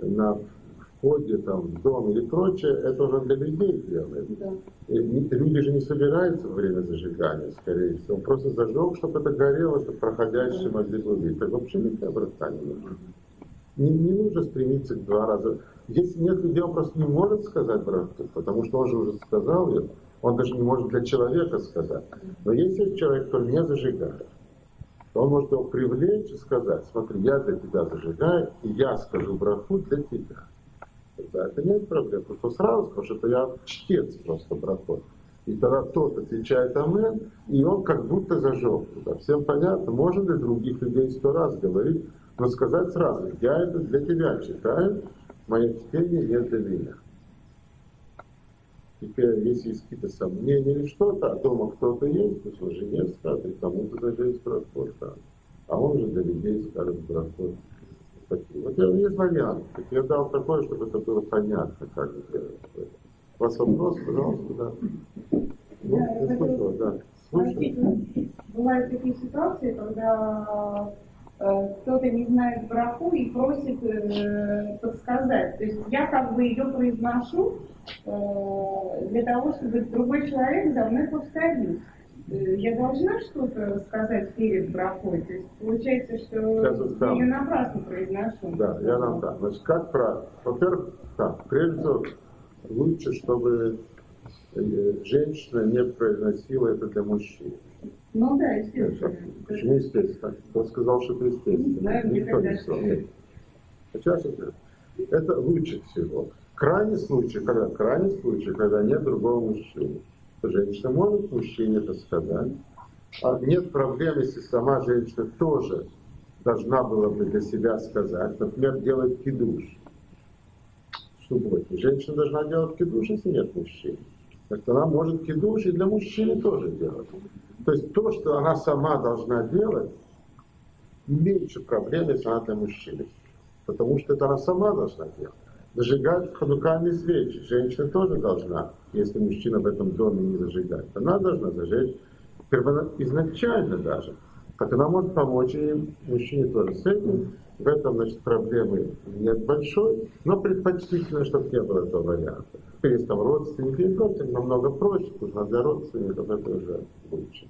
на входе там, в дом или прочее, это уже для людей делает. Да. Люди же не собираются во время зажигания, скорее всего. Он просто зажег, чтобы это горело, чтобы проходящие могли увидеть. Так вообще никакая братка не нужна. Не, не нужно стремиться к два раза. Если нет людей, он просто не может сказать брату, потому что он же уже сказал ее. Он даже не может для человека сказать. Но если человек, который не зажигает, то он может его привлечь и сказать, смотри, я для тебя зажигаю, и я скажу брату для тебя. Тогда это нет проблем. Просто сразу скажу, что это я чтец просто брату. И тогда тот отвечает Амен, и он как будто зажег туда. Всем понятно, можно для других людей сто раз говорить, но сказать сразу, я это для тебя читаю, мое чтение не для меня. Теперь, если есть какие-то сомнения или что-то, а дома кто-то есть, то что жене скажет, кому-то проход, да. А он же для людей скажет проход. Вот я- есть вариант. Я дал такое, чтобы это было понятно, как сделать. У вопрос, пожалуйста, да. Ну, Да, я слышала, да. Действительно, бывают такие ситуации, когда э, кто-то не знает браху и просит э, подсказать. То есть я как бы ее произношу э, для того, чтобы другой человек за мной повторил. Э, Я должна что-то сказать перед брахой. То есть получается, что я ее напрасно произношу. Да, я нам так. Значит, как правило? Во-первых, так, прежде всего, лучше, чтобы э, женщина не произносила это для мужчин. Ну да, естественно. Почему естественно? Кто сказал, что это естественно? Не знаю, Никто не сказал. Нет. Сейчас это, это лучше всего. Крайний случай, когда крайний случай, когда нет другого мужчины. Женщина может мужчине это сказать. А нет проблем, если сама женщина тоже должна была бы для себя сказать. Например, делать кидуш. В субботе. Женщина должна делать кидуш, если нет мужчины. Так она может кидуш и для мужчины тоже делать. То есть то, что она сама должна делать, меньше проблем, если она для мужчины. Потому что это она сама должна делать. Зажигать ханукальные свечи. Женщина тоже должна, если мужчина в этом доме не зажигает. Она должна зажечь изначально даже. Так она может помочь и мужчине тоже с этим. В этом, значит, проблемы нет большой, но предпочтительно, чтобы не было этого варианта. Есть там родственники и прочее, намного проще, нужно для родственников это уже лучше.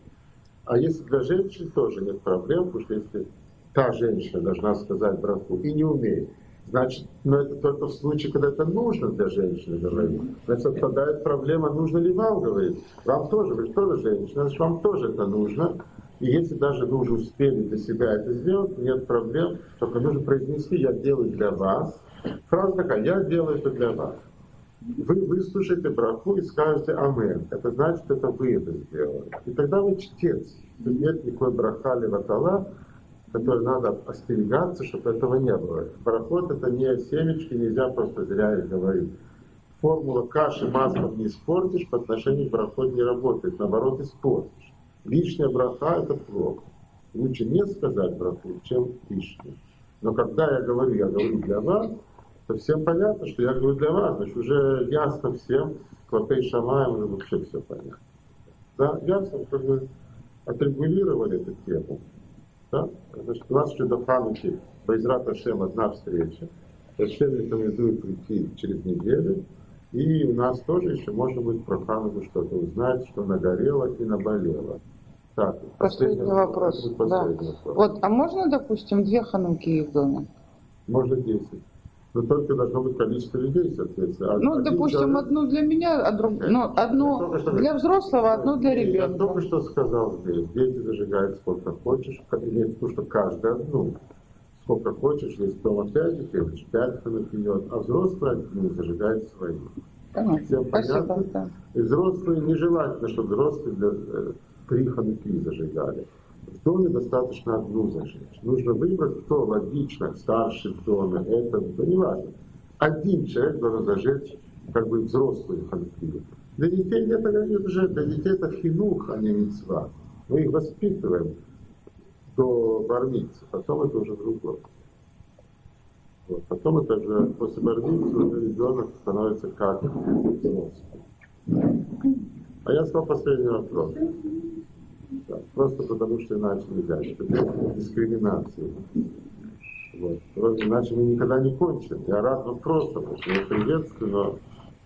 А если для женщин тоже нет проблем, потому что если та женщина должна сказать браку и не умеет, значит, но это только в случае, когда это нужно для женщины говорить. Значит, отпадает проблема, нужно ли вам говорить. Вам тоже, вы же тоже женщина, значит, вам тоже это нужно. И если даже вы уже успели для себя это сделать, нет проблем, только нужно произнести «я делаю для вас». Фраза такая «я делаю это для вас». Вы выслушаете браху и скажете «Амен». Это значит, это вы это сделали. И тогда вы чтец. Нет никакой браха леватала, которой надо остерегаться, чтобы этого не было. Барахот это не семечки, нельзя просто зря их говорить. Формула каши маслом не испортишь, по отношению к брахот не работает, наоборот испортишь. Лишняя браха это плохо. Лучше не сказать браху, чем лишнее. Но когда я говорю, я говорю для вас, то всем понятно, что я говорю для вас, значит уже ясно всем, клопей шамаем уже вообще все понятно. Да, ясно, как бы отрегулировали эту тему. Да? Значит, у нас еще до Хануки Байзрат Ашем одна встреча. Ашем рекомендует прийти через неделю. И у нас тоже еще можно будет про Хануку что-то узнать, что нагорело и наболело. Так, Последний вопрос. Это Да. последний вопрос. Вот, а можно, допустим, две хануки в доме? Можно 10. Но только должно быть количество людей, соответственно. А Ну, допустим, человек- одну для меня, а друг... ну, Я одну только что- для взрослого, одну для Я только ребенка. что сказал здесь, дети зажигают сколько хочешь, в виду, что каждый одну. Сколько хочешь, есть дома пять детей, значит, пять кто напьет, а взрослые одни зажигают свои. Понятно. Всем Спасибо. понятно? да. И взрослые нежелательно, чтобы взрослые для, э, три хануки зажигали. В доме достаточно одну зажечь. Нужно выбрать, кто логично, старший в доме, это, это не важно. Один человек должен зажечь как бы взрослую хануки. Для детей нет, нет уже, для детей это хинух, а не мецва. Мы их воспитываем до бармицы, потом это уже другое. Вот. Потом это же после бармицы уже ребенок становится как взрослый. А я сказал последний вопрос. Да, просто потому что иначе нельзя. Это дискриминация. Вот. Иначе мы никогда не кончим. Я рад вопросам, я приветствую, но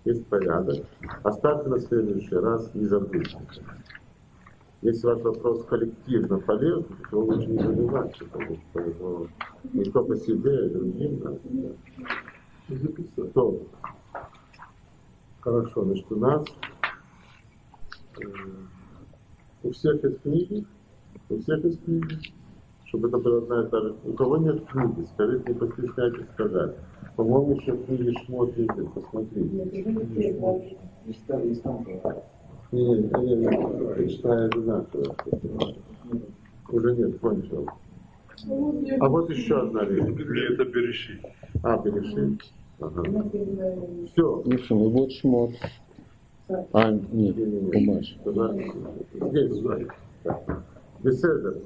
есть порядок. Оставьте на следующий раз, не забудьте. Если ваш вопрос коллективно полезен, то лучше не потому что не только себе, а другим надо. Записать. То. Хорошо, значит, у нас э, у всех есть книги, у всех есть книги, чтобы это было одна и та же. У кого нет книги, скажите, не постесняйтесь сказать. По-моему, еще книги Шмот есть, посмотрите. Не, не, не, не, читаю одинаково. Уже нет, кончил. А вот еще одна вещь. Или это береши. А, перешли. Ага. Все. Ну что, ну вот шмот. А, нет. Туда. Здесь, сзади. Беседа.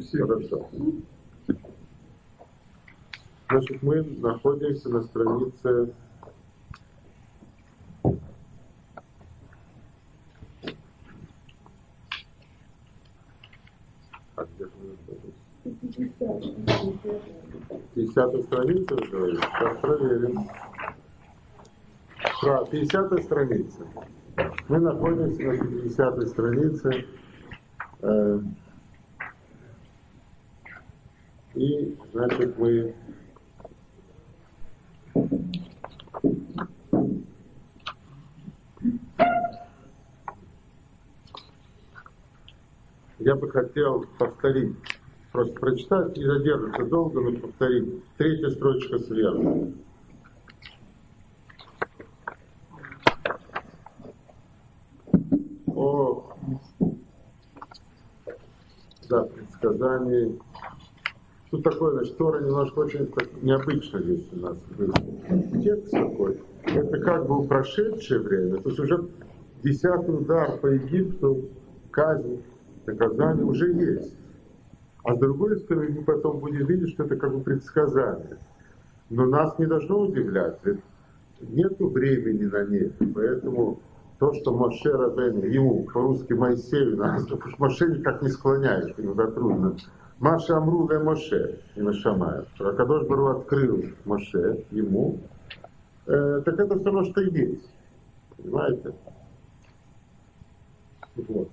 Все, хорошо. Значит, мы находимся на странице 50 страница. Сейчас проверим. Да, 50 страница. Мы находимся на 50 странице. Э, и, значит, мы я бы хотел повторить просто прочитать, не задерживаться долго, но повторить. Третья строчка сверху. О, да, предсказании. Тут такое, значит, Тора немножко очень необычно здесь у нас. Текст такой. Это как бы прошедшее время, то есть уже десятый удар по Египту, казнь, наказание уже есть. А с другой стороны, потом будем видеть, что это как бы предсказание. Но нас не должно удивлять, ведь нет времени на нет. Поэтому то, что Моше Рабен, ему, по-русски Моисею, потому что Моше никак не склоняешь, иногда трудно. Маша Амру ле Моше, и Нашамая. Ракадош Бару открыл Моше, ему. Э, так это все равно, что и есть. Понимаете? Вот.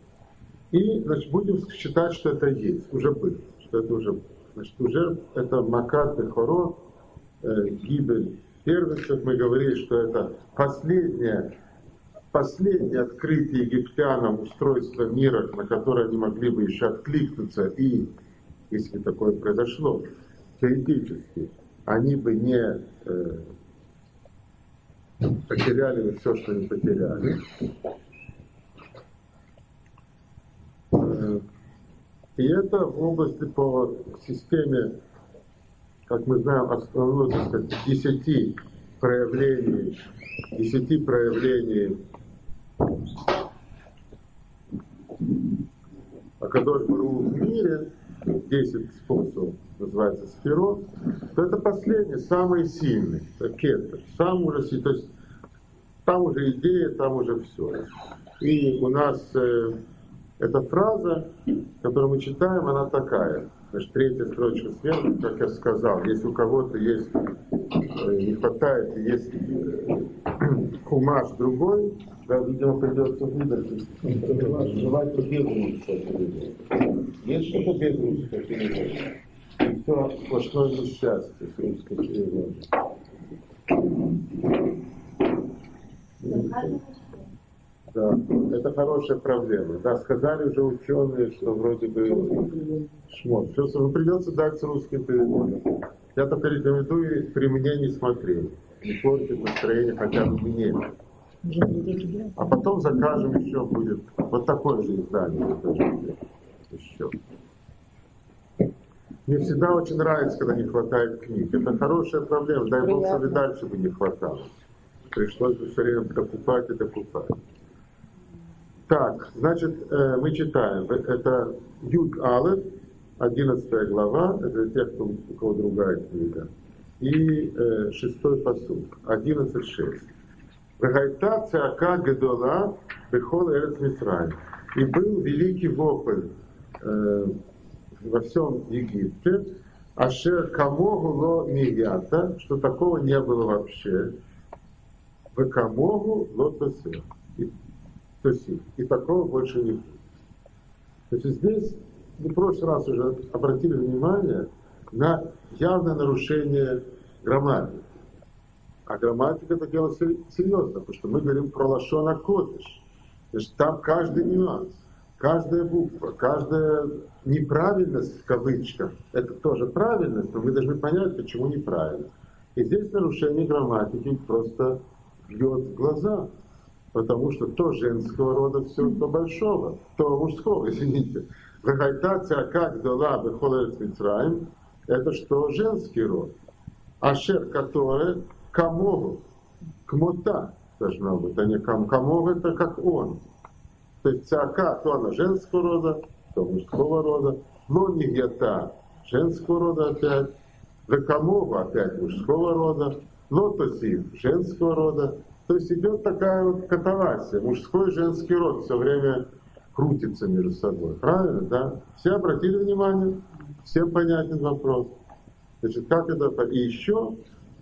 И, значит, будем считать, что это есть, уже было, что это уже. Значит, уже это Макат и Хоро, э, гибель первенцев, мы говорили, что это последнее, последнее открытие египтянам устройства мира, на которое они могли бы еще откликнуться, и, если такое произошло, теоретически, они бы не э, потеряли все, что они потеряли. И это в области по системе, как мы знаем, основной, так сказать, десяти проявлений, десяти проявлений Акадош Бару в мире, 10 способов называется сферот, то это последний, самый сильный, кетер, сам уже, то есть там уже идея, там уже все. И у нас э, эта фраза, которую мы читаем, она такая. Значит, третья строчка сверху, как я сказал, если у кого-то есть, э, не хватает, есть э, хумаш другой, да, видимо, придется выдать. Без русского Есть что-то без русского перевода? И все сплошное несчастье с русского перевода. Это хорошая проблема. Да, сказали уже ученые, что вроде бы шмот. Все, придется дать с русским переводом. Я только рекомендую при мне не смотреть. Не портит настроение хотя бы мне. А потом закажем еще будет вот такое же издание. Еще. Мне всегда очень нравится, когда не хватает книг. Это хорошая проблема. Дай Бог, чтобы дальше бы не хватало. Пришлось бы все время докупать и докупать. Так, значит, э, мы читаем. Это Юд Алеф, 11 глава, это те, кто, у кого другая книга. И э, шестой посуд, 11.6. Вегайта цеака гедола бехол эрец Мисрай. И был великий вопль э, во всем Египте, Ашер камогу ло мията, что такого не было вообще, в камогу ло тосир. И, тосир. И такого больше не будет. Значит, здесь мы в прошлый раз уже обратили внимание на явное нарушение грамматики. А грамматика это дело серьезно, потому что мы говорим про лашона кодыш. Значит, там каждый нюанс, каждая буква, каждая неправильность в кавычках, это тоже правильность, но мы должны понять, почему неправильно. И здесь нарушение грамматики просто бьет в глаза, потому что то женского рода все, то большого, то мужского, извините. Вахайтация как дала бехолет Мицраим, это что женский род. А шер, который камогу, кмота должна быть, а не кам. Камогу это как он. То есть цака, то она женского рода, то мужского рода, но не где-то женского рода опять, векамогу опять мужского рода, лотоси женского рода. То есть идет такая вот катавасия, мужской и женский род все время крутится между собой. Правильно, да? Все обратили внимание, всем понятен вопрос. Значит, как это... И еще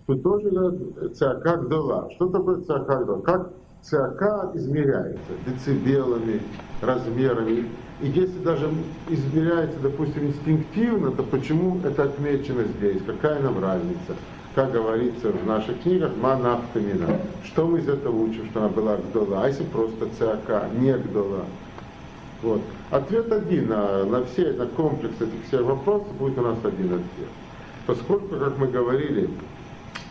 тут тоже ЦАКа гдала. Что такое ЦАКа гдала? Как ЦАКа измеряется децибелами, размерами. И если даже измеряется, допустим, инстинктивно, то почему это отмечено здесь? Какая нам разница? Как говорится в наших книгах, манафтамина. Что мы из этого учим, что она была гдола? А если просто ЦАКа, не гдола? Вот. Ответ один на, на все, на комплекс этих всех вопросов будет у нас один ответ. Поскольку, как мы говорили,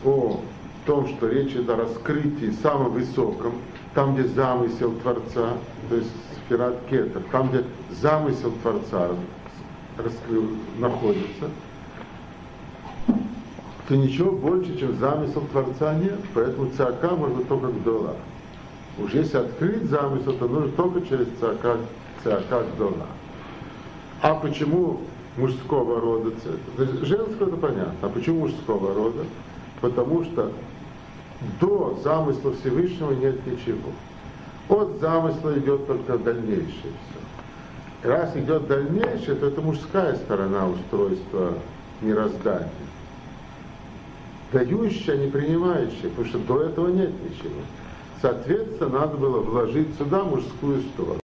о том, что речь идет о раскрытии самом высоком, там, где замысел Творца, то есть Сферат Кетер, там, где замысел Творца раскрыл, находится, то ничего больше, чем замысел Творца нет. Поэтому ЦАКа можно только к дола. Уж если открыть замысел, то нужно только через ЦАКа, ЦАКа дола. А почему мужского рода цвета? Женского это понятно. А почему мужского рода? Потому что до замысла Всевышнего нет ничего. От замысла идет только дальнейшее все. Раз идет дальнейшее, то это мужская сторона устройства мироздания. Дающая, не принимающая, потому что до этого нет ничего. Соответственно, надо было вложить сюда мужскую сторону.